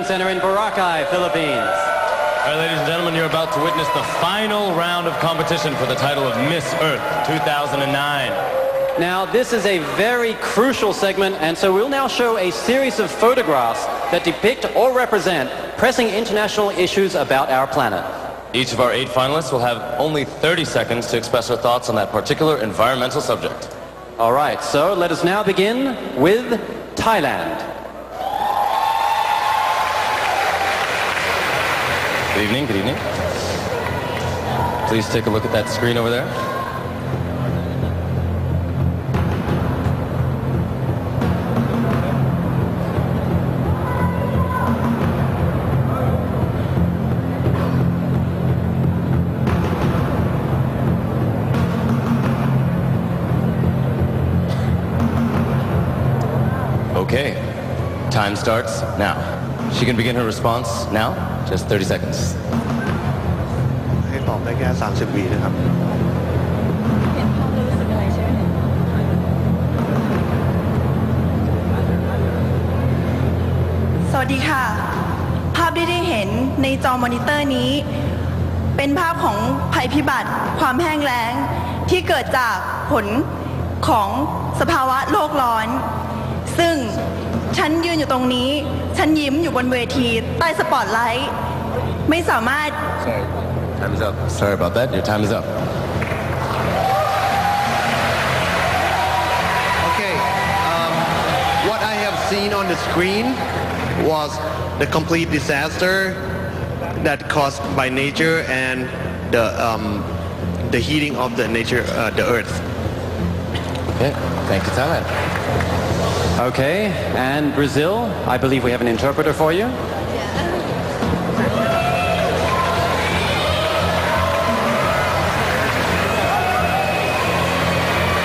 Center in Boracay, Philippines. All right, ladies and gentlemen, you're about to witness the final round of competition for the title of Miss Earth 2009. Now, this is a very crucial segment, and so we'll now show a series of photographs that depict or represent pressing international issues about our planet. Each of our eight finalists will have only 30 seconds to express their thoughts on that particular environmental subject. All right, so let us now begin with Thailand. Good evening, good evening. Please take a look at that screen over there. Okay, time starts now. She can begin her response now, just 30 seconds. ให้ตอบได้แค่ 30วินะครับเห็นภาพแล้วรู้สึกอะไรใช่ไหมสวัสดีค่ะ ภาพที่ได้เห็นในจอมอนิเตอร์นี้ เป็นภาพของภัยพิบัติ ความแห้งแล้ง ที่เกิดจากผลของสภาวะโลกร้อน ซึ่ง ฉันยืนอยู่ตรงนี้ ฉันยิ้มอยู่บนเวทีใต้สปอตไลท์ไม่สามารถ Sorry. Time is up. Sorry about that. Your time is up. Okay um, what I have seen on the screen was the complete disaster that caused by nature and the um, the heating of the nature uh, the earth Okay, thank you, Thailand. Okay, and Brazil, I believe we have an interpreter for you.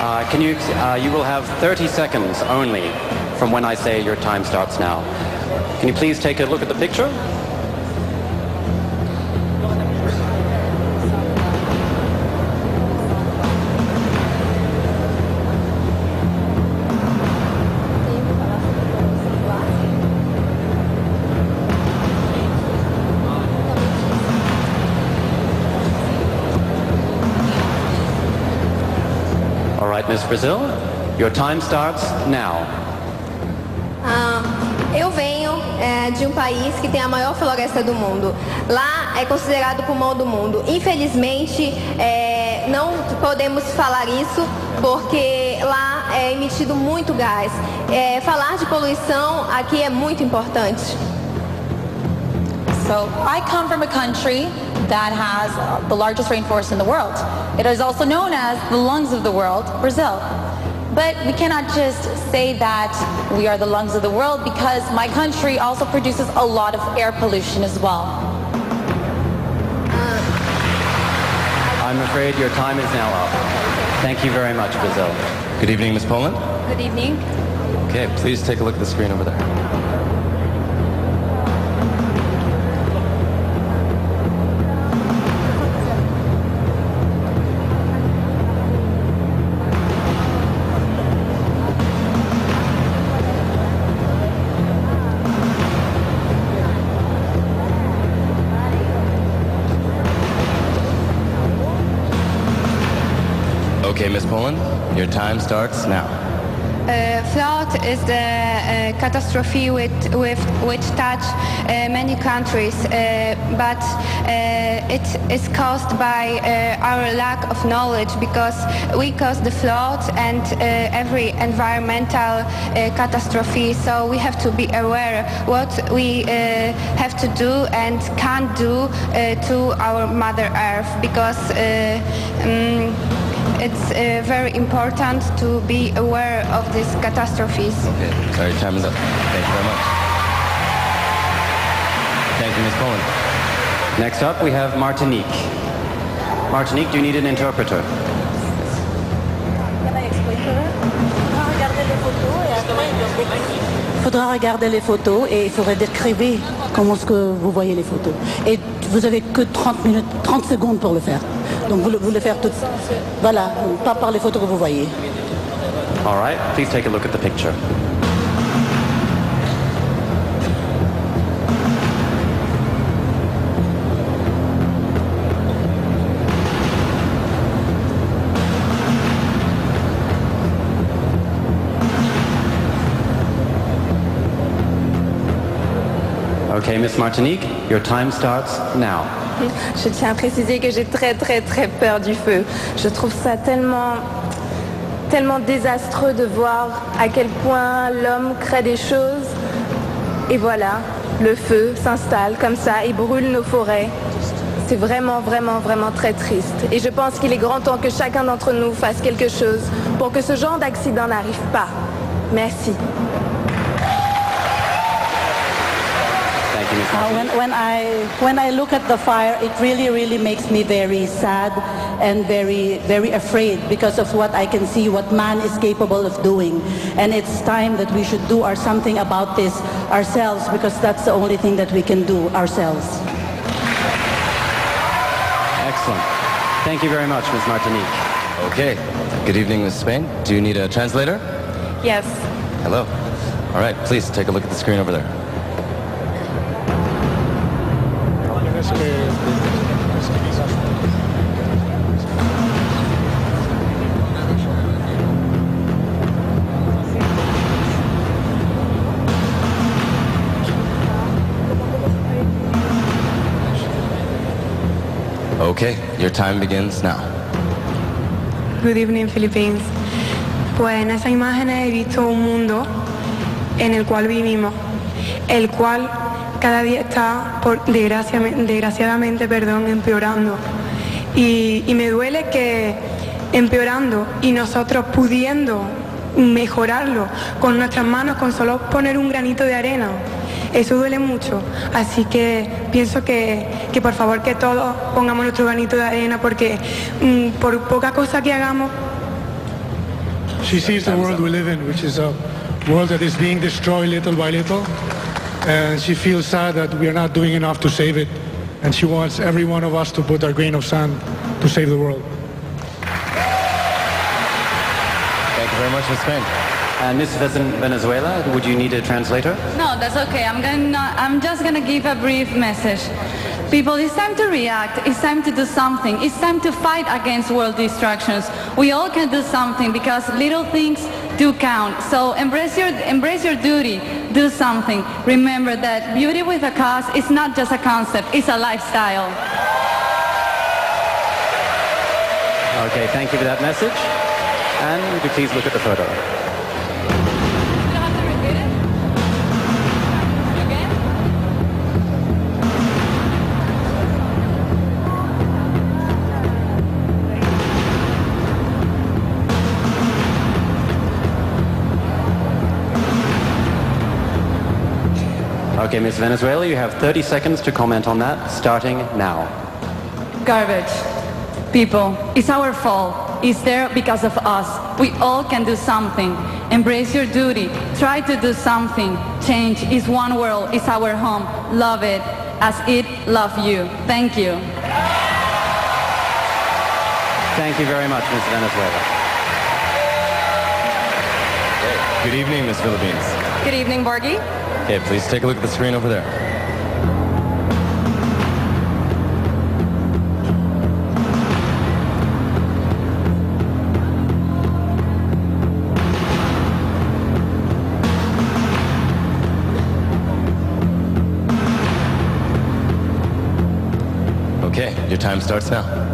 Uh, can you, uh, you will have 30 seconds only from when I say your time starts now. Can you please take a look at the picture? Miss Brazil, your time starts now. Ah, eu venho é, de um país que tem a maior floresta do mundo. Lá é considerado o pulmão do mundo. Infelizmente, é, não podemos falar isso porque lá é emitido muito gás. É, falar de poluição aqui é muito importante. So I come from a country that has uh, the largest rainforest in the world. It is also known as the lungs of the world, Brazil. But we cannot just say that we are the lungs of the world because my country also produces a lot of air pollution as well. I'm afraid your time is now up. Thank you very much, Brazil. Good evening, Ms. Poland. Good evening. Okay, please take a look at the screen over there. Miss Poland, your time starts now. Uh, flood is the uh, catastrophe with, with, which touch uh, many countries, uh, but uh, it is caused by uh, our lack of knowledge because we cause the flood and every environmental catastrophe. So we have to be aware what we have to do and can't do to our Mother Earth because. Um, it's uh, very important to be aware of these catastrophes. Okay, sorry, time is up. Thank you very much. Thank you, Miss Cohen. Next up, we have Martinique. Martinique, do you need an interpreter? Faudra regarder les photos et il faudrait décrire comment ce que vous voyez les photos. Et vous avez que 30 minutes, 30 secondes pour le faire. Donc vous le, vous faire tout. Voilà, pas par les photos que vous voyez. All right, please take a look at the picture. Miss Martinique, your time starts now. Je tiens à préciser que j'ai très très très peur du feu. Je trouve ça tellement tellement désastreux de voir à quel point l'homme crée des choses. Et voilà, le feu s'installe comme ça et brûle nos forêts. C'est vraiment, vraiment, vraiment très triste. Et je pense qu'il est grand temps que chacun d'entre nous fasse quelque chose pour que ce genre d'accident n'arrive pas. Merci. Thank you, Miss Uh, when, when, I, when I look at the fire, it really, really makes me very sad and very, very afraid because of what I can see, what man is capable of doing. And it's time that we should do our something about this ourselves because that's the only thing that we can do ourselves. Excellent. Thank you very much, Ms. Martinique. Okay. Good evening, Ms. Spain. Do you need a translator? Yes. Hello. All right, please take a look at the screen over there. Okay, your time begins now. Good evening, Philippines. Pues en esas imágenes he visto un mundo en el cual vivimos, el cual cada día está, por, desgracia- desgraciadamente, perdón, empeorando. Y, y me duele que empeorando y nosotros pudiendo mejorarlo con nuestras manos, con solo poner un granito de arena, eso duele mucho. Así que pienso que, que por favor que todos pongamos nuestro granito de arena porque mm, por poca cosa que hagamos She sees the world we live in, which is a world that is being destroyed little by little. And she feels sad that we are not doing enough to save it. And she wants every one of us to put our grain of sand to save the world. Thank you very much, Miss Spain. And uh, Miss Ven- Venezuela, would you need a translator? No, that's okay. I'm gonna. I'm just gonna give a brief message. People, it's time to react. It's time to do something. It's time to fight against world distractions. We all can do something because little things do count. So embrace your embrace your duty. Do something. Remember that beauty with a cause is not just a concept. It's a lifestyle. Okay, thank you for that message. And would you please look at the photo? Okay, Miss Venezuela, you have 30 seconds to comment on that, starting now. Garbage. People, it's our fault. It's there because of us. We all can do something. Embrace your duty. Try to do something. Change is one world. It's our home. Love it as it love you. Thank you. Thank you very much, Miss Venezuela. Good evening, Miss Philippines. Good evening, Borgie. Okay, please take a look at the screen over there. Okay, your time starts now.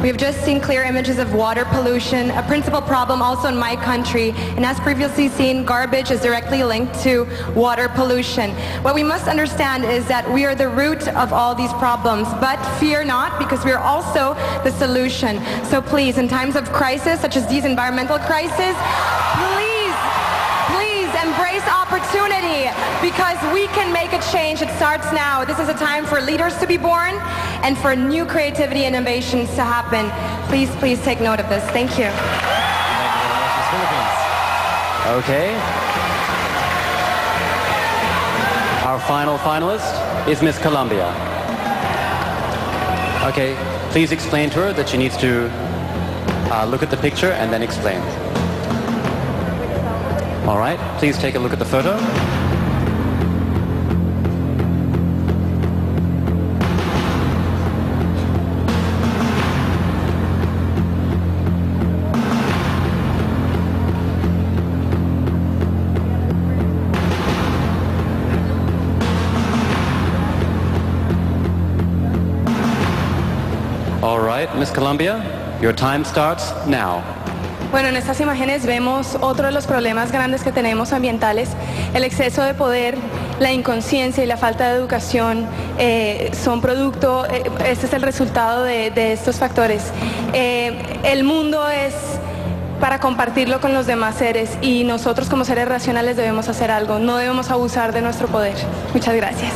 We have just seen clear images of water pollution, a principal problem also in my country. And as previously seen, garbage is directly linked to water pollution. What we must understand is that we are the root of all these problems. But fear not, because we are also the solution. So please, in times of crisis, such as these environmental crises, opportunity because we can make a change. It starts now. This is a time for leaders to be born and for new creativity and innovations to happen. Please, please take note of this. Thank you. Okay. Our final finalist is Miss Colombia. Okay, please explain to her that she needs to uh, look at the picture and then explain. All right, please take a look at the photo. Miss Columbia, your time starts now. Bueno, en estas imágenes vemos otro de los problemas grandes que tenemos ambientales, el exceso de poder, la inconsciencia y la falta de educación eh, son producto, eh, este es el resultado de, de estos factores. Eh, el mundo es para compartirlo con los demás seres y nosotros como seres racionales debemos hacer algo, no debemos abusar de nuestro poder. Muchas gracias.